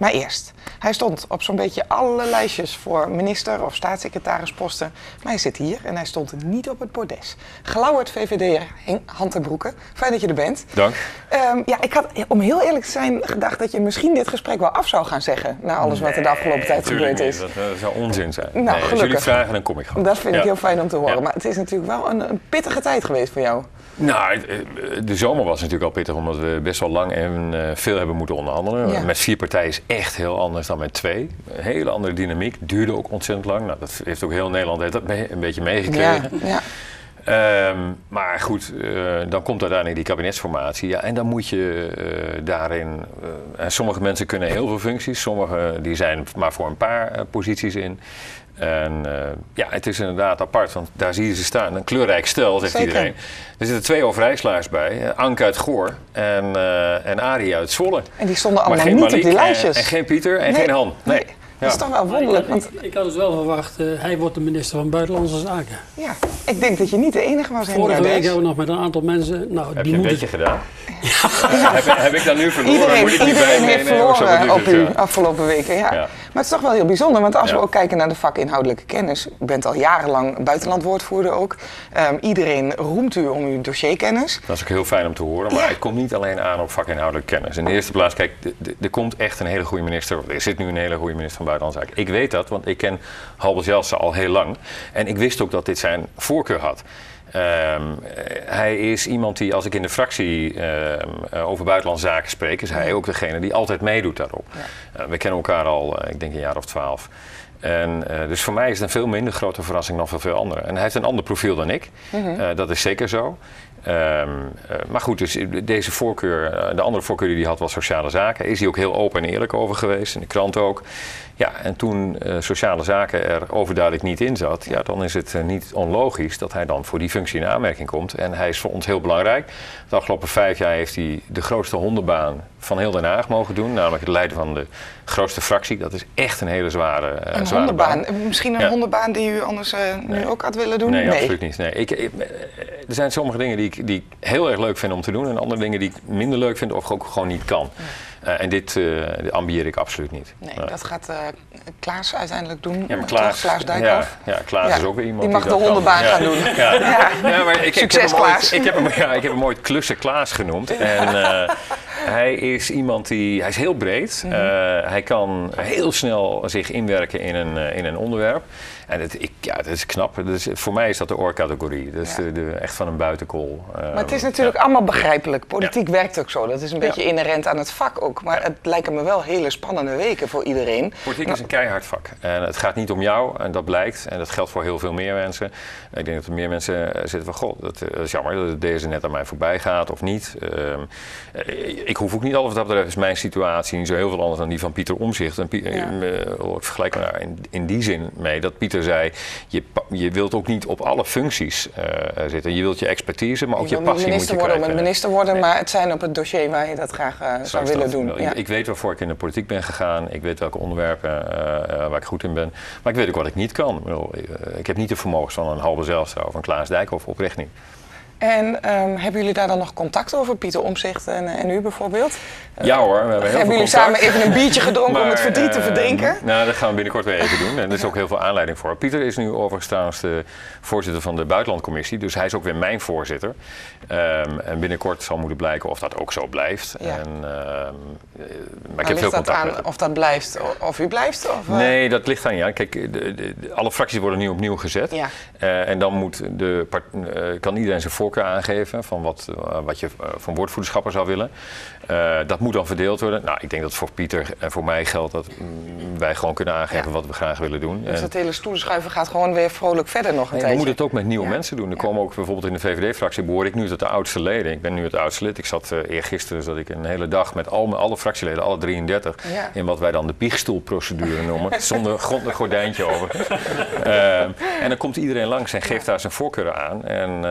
Maar eerst, hij stond op zo'n beetje alle lijstjes voor minister of staatssecretarisposten. Maar hij zit hier en hij stond niet op het bordes. Gelauwerd VVD'er Henk Hantenbroeke, fijn dat je er bent. Dank. Ehm, ja, ik had om heel eerlijk te zijn gedacht dat je misschien dit gesprek wel af zou gaan zeggen. Na alles wat er de afgelopen tijd gebeurd niet. is. Dat, eh, zou onzin zijn. Nou, nee, als jullie vragen, dan kom ik gewoon. Dat vind ik heel fijn om te horen. Ja. Maar het is natuurlijk wel een, een pittige tijd geweest voor jou. Nou, eh, de zomer was natuurlijk al pittig, omdat we best wel lang en eh, veel hebben moeten onderhandelen. Ja. Met vier partijen is echt heel anders dan met twee. Een hele andere dynamiek, duurde ook ontzettend lang. Nou, dat heeft ook heel Nederland een beetje Ja, meegekregen. ja. Ehm, maar goed, eh, dan komt uiteindelijk die kabinetsformatie. Ja, en dan moet je eh, daarin. eh, en sommige mensen kunnen heel veel functies, sommige die zijn maar voor een paar posities in. En ja, het is inderdaad apart, want daar zie je ze staan. Een kleurrijk stel, zegt Zeker. iedereen. Er zitten twee overijslaars bij: Anke uit Goor en, en Arie uit Zwolle. En die stonden allemaal niet op die en- lijstjes. En, geen Pieter en Nee, geen Han. Nee. nee. Dat is toch wel wonderlijk. ik, Want had, ik, ik had dus wel verwacht, eh, hij wordt de minister van Buitenlandse Zaken. ja, ik denk dat je niet de enige was in Vorige week hebben we nog met een aantal mensen. Nou, Heb die je een moeten. beetje gedaan? Heb, heb ik dan nu verloren? Iedereen, Moet ik iedereen heeft verloren op u afgelopen weken. Ja. Maar het is toch wel heel bijzonder, want als we ook kijken naar de vakinhoudelijke kennis. U bent al jarenlang buitenlandwoordvoerder ook. Ehm, iedereen roemt u om uw dossierkennis. Dat is ook heel fijn om te horen, maar het komt niet alleen aan op vakinhoudelijke kennis. In de eerste plaats, kijk, er komt echt een hele goede minister, er zit nu een hele goede minister van Buitenlandse Zaken. Ik weet dat, want ik ken Halbers Jelsen al heel lang. En ik wist ook dat dit zijn voorkeur had. Ehm, eh, hij is iemand die, als ik in de fractie ehm, eh, over buitenlandse zaken spreek, is hij ook degene die altijd meedoet daarop. Eh, we kennen elkaar al, eh, ik denk een jaar of twaalf. En, eh, dus voor mij is het een veel minder grote verrassing dan voor veel anderen. En hij heeft een ander profiel dan ik. Eh, dat is zeker zo. Ehm, eh, maar goed, dus deze voorkeur, de andere voorkeur die hij had was sociale zaken. Is hij ook heel open en eerlijk over geweest, in de krant ook. Ja, en toen sociale zaken er overduidelijk niet in zat, ja, dan is het niet onlogisch dat hij dan voor die functie in aanmerking komt. En hij is voor ons heel belangrijk. De afgelopen vijf jaar heeft hij de grootste hondenbaan van heel Den Haag mogen doen. Namelijk het leiden van de grootste fractie. Dat is echt een hele zware, eh, Een zware hondenbaan. baan. Misschien een Ja. hondenbaan die u anders eh, nu ook had willen doen? Nee, absoluut niet. Nee. Ik, ik- eh, er zijn sommige dingen die ik, die ik heel erg leuk vind om te doen. En andere dingen die ik minder leuk vind of ook gewoon niet kan. En dit eh, ambieer ik absoluut niet. Nee, Nee. dat gaat eh, Klaas uiteindelijk doen. Ja, maar? Klaas, Klaas ja, Dijkhoff. ja, Klaas Ja, is ook weer iemand die mag de hondenbaan gaan doen. Ja, maar ik, Succes, ik, heb hem Klaas. ooit, ik, heb hem, ja, ik heb hem ooit Klussen Klaas genoemd. En hij is iemand die... Hij is heel breed. Mhm. Eh, hij kan heel snel zich inwerken in een, eh, in een onderwerp. En het, ik, ja, dat is knap. Dus voor mij is dat de oorcategorie. Dat is Ja. de, de, echt van een buitenkool. Eh, Maar het is natuurlijk allemaal begrijpelijk. Politiek werkt ook zo. Dat is een beetje inherent aan het vak ook. Maar het lijken me wel hele spannende weken voor iedereen. Politiek is een keihard vak. En het gaat niet om jou, en dat blijkt. En dat geldt voor heel veel meer mensen. Ik denk dat er meer mensen zitten van... God, dat, is jammer dat deze net aan mij voorbij gaat of niet. Ehm, eh, ik hoef ook niet alles wat dat betreft... is mijn situatie niet zo heel veel anders dan die van Pieter Omzicht. En Pie- Ja. eh, eh, ik vergelijk me daar in, in die zin mee dat Pieter zei... Je, je wilt ook niet op alle functies eh, zitten. Je wilt je expertise, maar ook Je je passie moet je minister worden om een minister worden, maar het zijn op het dossier waar je dat graag Zo zou willen dat. doen. Ik, Ja. ik weet waarvoor ik in de politiek ben gegaan. Ik weet welke onderwerpen waar ik goed in ben. Maar ik weet ook wat ik niet kan. Ik, bedoel, ik heb niet de vermogens van een halve Zijlstra of een Klaas Dijkhoff oprecht niet. En ehm, hebben jullie daar dan nog contact over, Pieter Omzicht en, en u bijvoorbeeld? Ja hoor, we hebben heel hebben veel jullie contact. samen even een biertje gedronken om het verdriet te eh, verdrinken? nou, dat gaan we binnenkort weer even doen. En er is ook heel veel aanleiding voor. Pieter is nu overigens trouwens de voorzitter van de Buitenlandcommissie. Dus hij is ook weer mijn voorzitter. Ehm, en binnenkort zal moeten blijken of dat ook zo blijft. Ja. En, ehm, eh, maar ik heb veel contact aan met hem. of dat blijft of u blijft? Of, eh? Nee, dat ligt aan ja. Kijk, de, alle fracties worden nu opnieuw gezet. Ja. Eh, en dan moet de part- eh, kan iedereen zijn voorkeur aangeven van wat, eh, wat je eh, van woordvoerderschapper zou willen. Eh, dat moet dan verdeeld worden. Nou, ik denk dat voor Pieter en voor mij geldt dat mm, wij gewoon kunnen aangeven Ja. wat we graag willen doen. Dus dat hele stoelenschuiven gaat gewoon weer vrolijk verder nog een Nee, we tijdje. moeten het ook met nieuwe Ja. mensen doen. Er komen ook bijvoorbeeld in de VVD-fractie behoor ik nu tot de oudste leden. Ik ben nu het oudste lid. Ik zat eergisteren zat ik een hele dag met al mijn, alle fractieleden, alle 33, Ja. in wat wij dan de biechtstoelprocedure noemen. Zonder grond een gordijntje over. En dan komt iedereen langs en geeft daar zijn voorkeur aan. En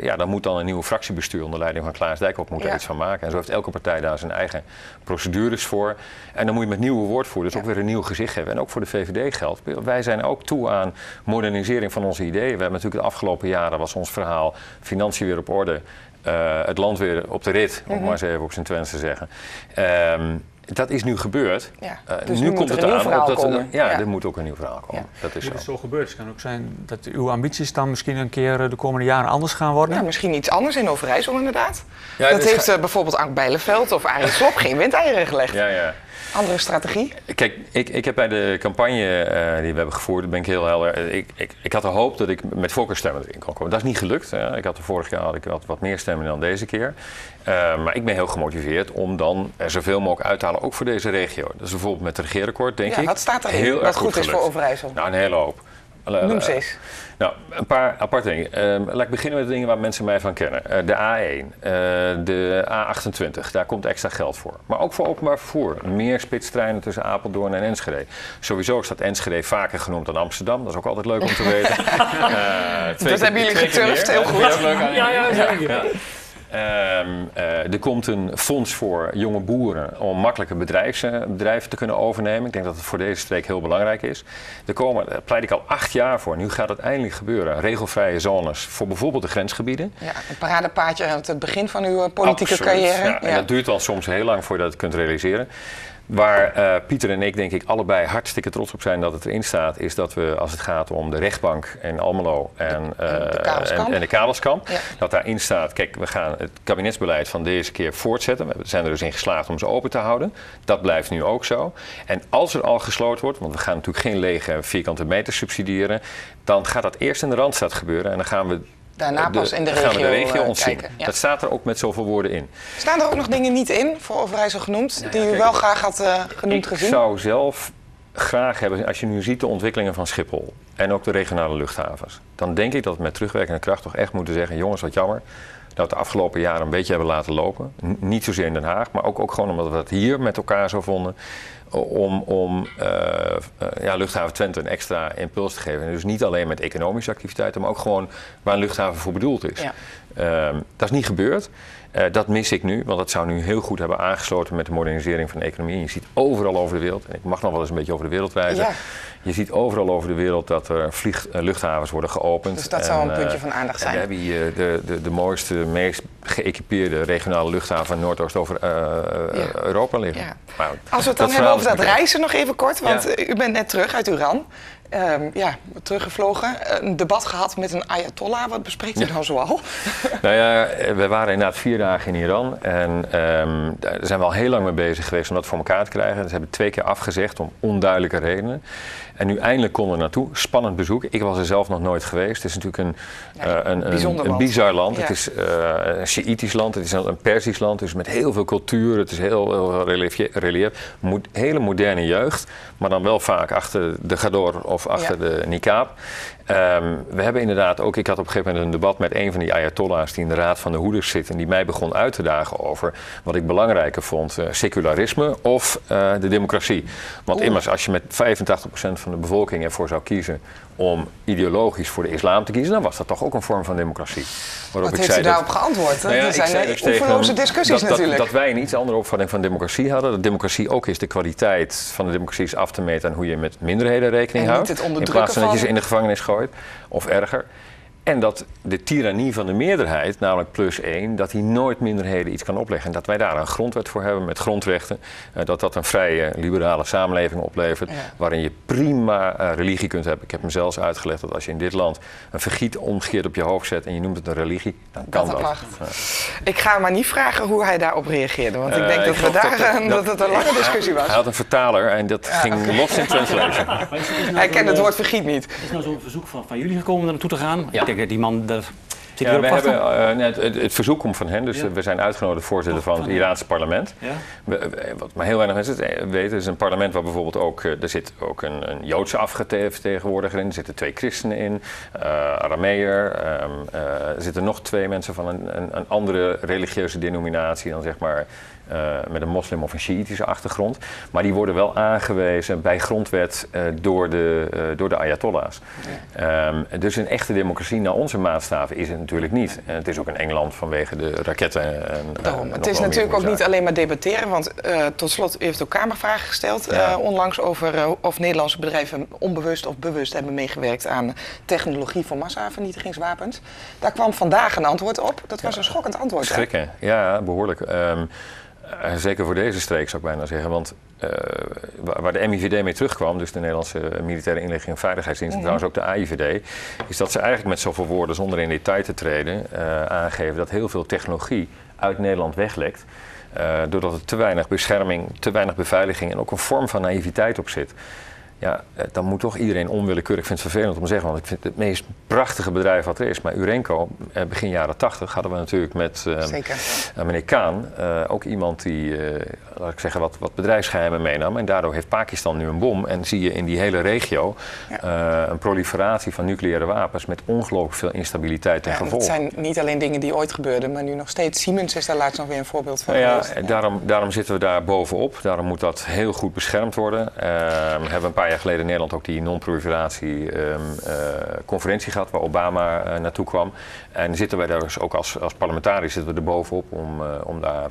ja, dan moet dan een nieuwe fractiebestuur onder leiding van Klaas Dijkhoff moet er iets van maken. En zo heeft elke partij daar zijn eigen procedures voor. En dan moet je met nieuwe woordvoerders ook weer een nieuw gezicht hebben. En ook voor de VVD geldt. Wij zijn ook toe aan modernisering van onze ideeën. We hebben natuurlijk de afgelopen jaren was ons verhaal financiën weer op orde. eh, het land weer op de rit, om Mhm. maar eens even op zijn Twents te zeggen. Ehm, dat is nu gebeurd. Ja, Uh, dus nu, komt het aan op dat ja, Ja. er moet ook een nieuw verhaal komen. Dat is zo. het zo gebeurt, het kan ook zijn dat uw ambities dan misschien een keer eh, de komende jaren anders gaan worden. Ja, misschien iets anders in Overijssel inderdaad. Ja, dat dus heeft ga- eh, bijvoorbeeld Ank Bijleveld of Arie Slob geen windeieren gelegd. Ja, ja. Andere strategie. Kijk, ik, ik heb bij de campagne eh, die we hebben gevoerd, ben ik heel helder. Ik, ik, ik had de hoop dat ik met volkersstemmen erin kon komen. Dat is niet gelukt. hè. Ik had de vorig jaar had ik wat, wat meer stemmen dan deze keer. Eh, maar ik ben heel gemotiveerd om dan er zoveel mogelijk uit te halen, ook voor deze regio. Dat is bijvoorbeeld met het regeerakkoord, denk Ja, ik. wat staat erin heel wat erg goed is voor gelukt. Overijssel? Nou, een hele hoop. Noem ze eens. Nou, een paar aparte dingen. Ehm, laat ik beginnen met de dingen waar mensen mij van kennen. Eh, de A1, eh, de A28, daar komt extra geld voor. Maar ook voor openbaar vervoer. Meer spitstreinen tussen Apeldoorn en Enschede. Sowieso staat Enschede vaker genonoemd dan Amsterdam. Dat is ook altijd leuk om te weten. Eh, twee Dat hebben jullie geturfd, heel goed. Ja, ja, zeker. Ja. Ehm, eh, er komt een fonds voor jonge boeren om makkelijke eh, bedrijven te kunnen overnemen. Ik denk dat het voor deze streek heel belangrijk is. Er komen, daar pleit ik al acht jaar voor. Nu gaat het eindelijk gebeuren. Regelvrije zones voor bijvoorbeeld de grensgebieden. Ja, een paradepaadje aan het begin van uw eh, politieke Absoluut, carrière. Ja, en dat duurt dan soms heel lang voordat je het kunt realiseren. Waar eh, Pieter en ik denk ik allebei hartstikke trots op zijn dat het erin staat, is dat we als het gaat om de rechtbank en Almelo en, eh, de Karelskamp. en, en de Ja. dat daarin staat, kijk, we gaan het kabinetsbeleid van deze keer voortzetten. We zijn er dus in geslaagd om ze open te houden. Dat blijft nu ook zo. En als er al gesloten wordt, want we gaan natuurlijk geen lege vierkante meter subsidiëren, dan gaat dat eerst in de Randstad gebeuren en dan gaan we Daarna pas in de dan gaan we de regio, regio eh, ontzien. ja. Dat staat er ook met zoveel woorden in. Staan er ook nog dingen niet in voor Overijssel genoemd, die u kijk, wel graag had eh, genoemd ik gezien? zou zelf graag hebben, als je nu ziet de ontwikkelingen van Schiphol en ook de regionale luchthavens, dan denk ik dat we met terugwerkende kracht toch echt moeten zeggen: jongens, wat jammer dat we de afgelopen jaren een beetje hebben laten lopen. N- niet zozeer in Den Haag, maar ook, ook gewoon omdat we het hier met elkaar zo vonden. Om, om eh, eh, ja, luchthaven Twente een extra impuls te geven. En dus niet alleen met economische activiteiten, maar ook gewoon waar een luchthaven voor bedoeld is. Ja. Ehm, dat is niet gebeurd. Eh, dat mis ik nu, want dat zou nu heel goed hebben aangesloten met de modernisering van de economie. Je ziet overal over de wereld, en ik mag nog wel eens een beetje over de wereld wijzen. Ja. Je ziet overal over de wereld dat er vlieg, luchthavens worden geopend. Dus dat zou een En, puntje van aandacht zijn. we hebben hier de, de, de mooiste, meest geëquipeerde regionale luchthaven van Noordoost over eh, eh, Ja. Europa liggen. Maar Als we het dan hebben verhaal over dat reizen nog even kort, want u bent net terug uit Iran. Ehm, ja, teruggevlogen. Een debat gehad met een ayatollah. Wat bespreekt u dan zoal? Nou ja, eh, we waren inderdaad vier dagen in Iran. En ehm, daar zijn we al heel lang mee bezig geweest om dat voor elkaar te krijgen. Ze hebben twee keer afgezegd om onduidelijke redenen. En nu eindelijk konden we naartoe. Spannend bezoek. Ik was er zelf nog nooit geweest. Het is natuurlijk een, Ja, eh, een, een, bizar land. Ja. Het is eh, een Sjiïtisch land. Het is een, een Persisch land. Dus met heel veel cultuur. Het is heel, heel relief. relief. Mo- hele moderne jeugd. Maar dan wel vaak achter de gador of achter de niqab. Ehm, we hebben inderdaad ook, ik had op een gegeven moment een debat met een van die ayatollahs die in de Raad van de Hoeders zit. En die mij begon uit te dagen over wat ik belangrijker vond: eh, secularisme of eh, de democratie. Want Oeh. immers, als je met 85% van de bevolking ervoor zou kiezen om ideologisch voor de islam te kiezen, dan was dat toch ook een vorm van democratie. Waarop Wat heeft u dat- daarop geantwoord? nou ja, er ik zijn dus hem discussies dat, natuurlijk. Dat, dat wij een iets andere opvatting van democratie hadden. Dat democratie ook is de kwaliteit van de democratie is af te meten aan hoe je met minderheden rekening En niet houdt. het in onderdrukken plaats van dat je van- ze in de gevangenis gooit of erger. En dat de tirannie van de meerderheid, namelijk plus één, dat die nooit minderheden iets kan opleggen. En dat wij daar een grondwet voor hebben met grondrechten. eh, dat dat een vrije, liberale samenleving oplevert. Ja. Waarin je prima eh, religie kunt hebben. Ik heb me zelfs uitgelegd dat als je in dit land een vergiet omgekeerd op je hoofd zet en je noemt het een religie, dan kan Dat dat. Ik ga maar niet vragen hoe hij daarop reageerde. Want ik Eh, denk dat, we daar, dat, dat- het een lange discussie was. Hij had een vertaler en dat ging los in translation. Nou Hij kent het woord vergiet niet. Is nou zo'n verzoek van, van jullie gekomen om daar naartoe te gaan? Ik die man daar zit Ja, we hebben, eh, het, het verzoek komt van hen, dus Ja. eh, we zijn uitgenodigd voorzitter Van- het. Iraanse parlement. Ja? We- we- wat maar heel weinig mensen eh, weten, is een parlement waar bijvoorbeeld ook, eh, er zit ook een, een Joodse afgevertegenwoordiger in, er zitten twee christenen in, eh Arameer, ehm, eh, er zitten nog twee mensen van een, een, een andere religieuze denominatie dan zeg maar eh, met een moslim of een Sjiïtische achtergrond. Maar die worden wel aangewezen bij grondwet eh, door, de, eh, door de ayatollahs. Ehm, dus een echte democratie naar onze maatstaven is het natuurlijk niet. En het is ook in Engeland vanwege de raketten. En, en Daarom. nog Het is natuurlijk ook niet alleen maar debatteren. Want tot slot, u heeft ook Kamervragen gesteld Ja. onlangs over of Nederlandse bedrijven onbewust of bewust hebben meegewerkt aan technologie voor massavernietigingswapens. Daar kwam vandaag een antwoord op. Dat was een schokkend antwoord. hè? Schrikken, ja, behoorlijk. Uh, zeker voor deze streek zou ik bijna zeggen. Want uh, waar de MIVD mee terugkwam, dus de Nederlandse Militaire Inlichting en Veiligheidsdienst, en trouwens ook de AIVD, is dat ze eigenlijk met zoveel woorden, zonder in detail te treden, uh, aangeven dat heel veel technologie uit Nederland weglekt. doordat er te weinig bescherming, te weinig beveiliging en ook een vorm van naïviteit op zit ja, eh, dan moet toch iedereen onwillekeurig, ik vind het vervelend om te zeggen, want ik vind het het meest prachtige bedrijf wat er is. Maar Urenco, eh, begin jaren 80 hadden we natuurlijk met uh, meneer Kaan, ook iemand die, laat ik zeggen, wat, wat bedrijfsgeheimen meenam. En daardoor heeft Pakistan nu een bom. En zie je in die hele regio een proliferatie van nucleaire wapens met ongelooflijk veel instabiliteit ten ja, gevolg. Het zijn niet alleen dingen die ooit gebeurden, maar nu nog steeds. Siemens is daar laatst nog weer een voorbeeld van. Nou ja, Daarom, daarom zitten we daar bovenop. Daarom moet dat heel goed beschermd worden. we hebben een paar jaar geleden in Nederland ook die non-proliferatie-conferentie ehm, eh, gehad, waar Obama uh, naartoe kwam. En zitten wij daar dus ook als, als parlementariërs zitten we er bovenop om, uh, om daar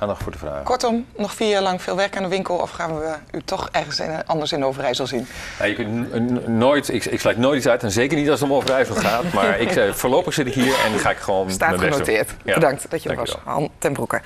aandacht voor te vragen. Kortom, nog vier jaar lang veel werk aan de winkel of gaan we u toch ergens in, anders in Overijssel zien? Ja, je kunt nooit, ik, ik sluit nooit iets uit en zeker niet als het om Overijssel gaat. maar ik, voorlopig zit ik hier en ga ik gewoon Staat genoteerd. Bedankt dat je er was, Han ten Broeke.